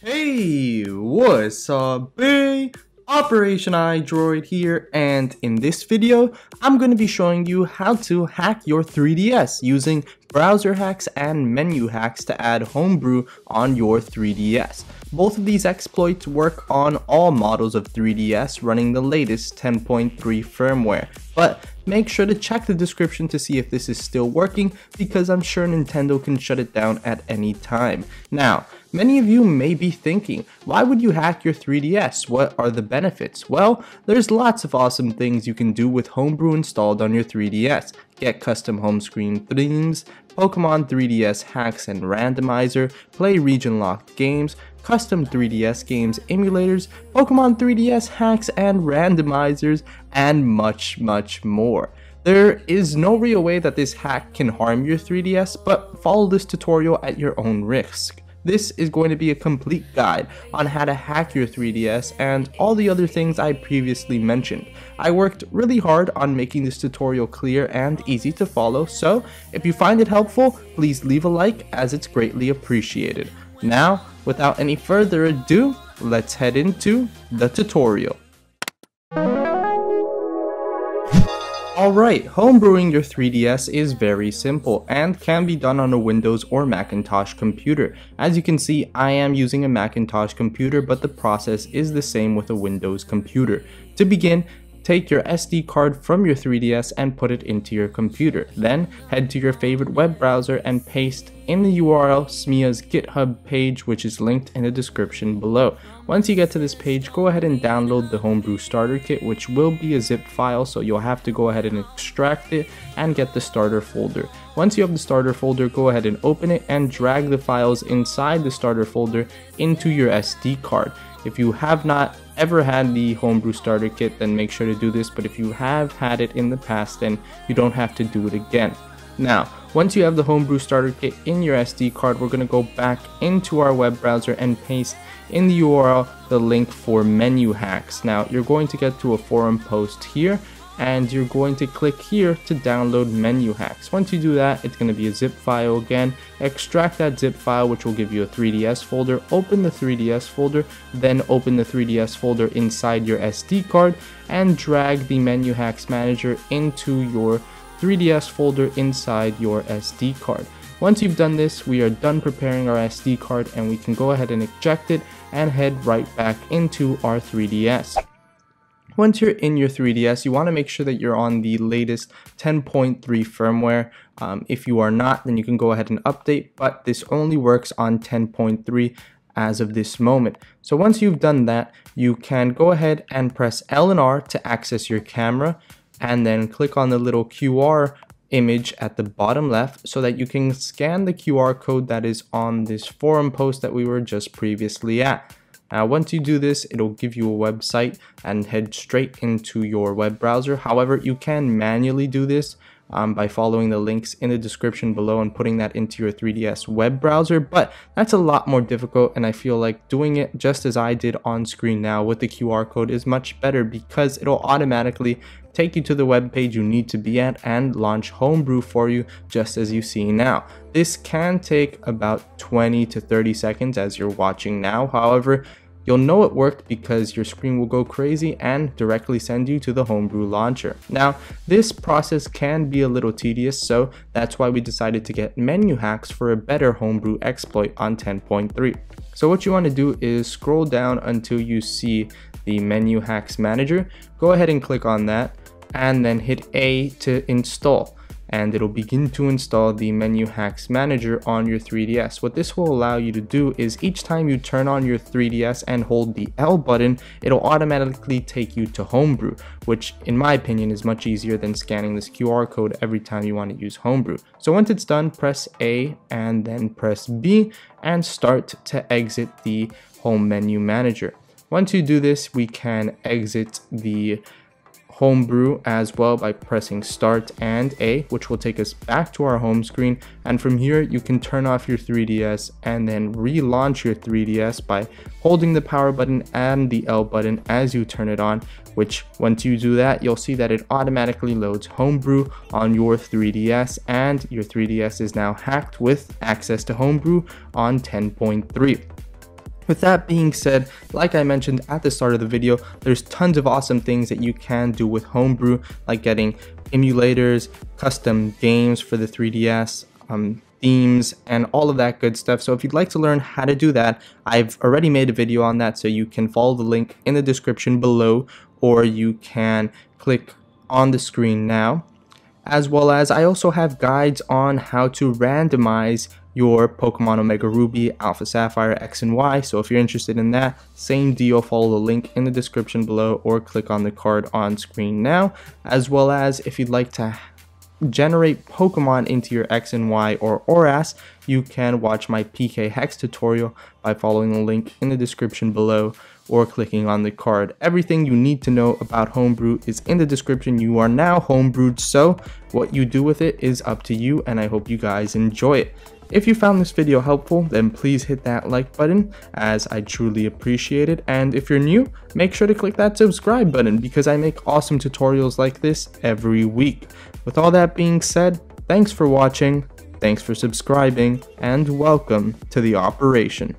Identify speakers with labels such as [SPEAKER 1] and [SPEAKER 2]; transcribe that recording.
[SPEAKER 1] Hey, what's up, big? Operation iDroid here, and in this video, I'm going to be showing you how to hack your 3DS using browserhax and menuhax to add Homebrew on your 3DS. Both of these exploits work on all models of 3DS running the latest 10.3 firmware, but make sure to check the description to see if this is still working because I'm sure Nintendo can shut it down at any time. Now, Many of you may be thinking, why would you hack your 3DS? What are the benefits? Well, there's lots of awesome things you can do with Homebrew installed on your 3DS. Get custom home screen themes, Pokemon 3DS hacks and randomizer, play region locked games, custom 3DS games emulators, Pokemon 3DS hacks and randomizers, and much, much more. There is no real way that this hack can harm your 3DS, but follow this tutorial at your own risk. This is going to be a complete guide on how to hack your 3DS and all the other things I previously mentioned. I worked really hard on making this tutorial clear and easy to follow, so if you find it helpful, please leave a like as it's greatly appreciated. Now, without any further ado, let's head into the tutorial. Alright, homebrewing your 3DS is very simple and can be done on a Windows or Macintosh computer. As you can see, I am using a Macintosh computer, but the process is the same with a Windows computer. To begin, take your SD card from your 3DS and put it into your computer. Then head to your favorite web browser and paste in the URL smea's GitHub page which is linked in the description below. Once you get to this page, go ahead and download the Homebrew Starter Kit which will be a zip file so you'll have to go ahead and extract it and get the starter folder. Once you have the starter folder, go ahead and open it and drag the files inside the starter folder into your SD card. If you have not ever had the homebrew starter kit then make sure to do this but if you have had it in the past then you don't have to do it again. Now once you have the homebrew starter kit in your SD card we're going to go back into our web browser and paste in the URL the link for menuhax. Now you're going to get to a forum post here and you're going to click here to download menuhax. Once you do that, it's going to be a zip file again. Extract that zip file, which will give you a 3DS folder. Open the 3DS folder, then open the 3DS folder inside your SD card and drag the menuhax manager into your 3DS folder inside your SD card. Once you've done this, we are done preparing our SD card and we can go ahead and eject it and head right back into our 3DS. Once you're in your 3DS, you want to make sure that you're on the latest 10.3 firmware. Um, if you are not, then you can go ahead and update, but this only works on 10.3 as of this moment. So once you've done that, you can go ahead and press L and R to access your camera and then click on the little QR image at the bottom left so that you can scan the QR code that is on this forum post that we were just previously at. Now, once you do this, it'll give you a website and head straight into your web browser. However, you can manually do this um, by following the links in the description below and putting that into your 3DS web browser, but that's a lot more difficult and I feel like doing it just as I did on screen now with the QR code is much better because it'll automatically take you to the web page you need to be at and launch Homebrew for you just as you see now. This can take about 20 to 30 seconds as you're watching now. However, You'll know it worked because your screen will go crazy and directly send you to the Homebrew launcher. Now, this process can be a little tedious, so that's why we decided to get menuhax for a better Homebrew exploit on 10.3. So what you want to do is scroll down until you see the menuhax manager. Go ahead and click on that and then hit A to install and it'll begin to install the menuhax manager on your 3ds what this will allow you to do is each time you turn on your 3ds and hold the l button it'll automatically take you to homebrew which in my opinion is much easier than scanning this qr code every time you want to use homebrew. So once it's done press a and then press b and start to exit the home menu manager. Once you do this we can exit the homebrew as well by pressing start and A, which will take us back to our home screen. And from here, you can turn off your 3DS and then relaunch your 3DS by holding the power button and the L button as you turn it on, which once you do that, you'll see that it automatically loads homebrew on your 3DS and your 3DS is now hacked with access to homebrew on 10.3. With that being said, like I mentioned at the start of the video, there's tons of awesome things that you can do with Homebrew, like getting emulators, custom games for the 3DS, um, themes, and all of that good stuff. So if you'd like to learn how to do that, I've already made a video on that, so you can follow the link in the description below, or you can click on the screen now as well as I also have guides on how to randomize your Pokemon Omega Ruby, Alpha Sapphire, X and Y. So if you're interested in that, same deal, follow the link in the description below or click on the card on screen now. As well as if you'd like to generate Pokemon into your X and Y or ORAS, you can watch my PKHeX tutorial by following the link in the description below or clicking on the card. Everything you need to know about Homebrew is in the description. You are now homebrewed, so what you do with it is up to you and I hope you guys enjoy it. If you found this video helpful, then please hit that like button as I truly appreciate it. And if you're new, make sure to click that subscribe button because I make awesome tutorials like this every week. With all that being said, thanks for watching, thanks for subscribing, and welcome to the operation.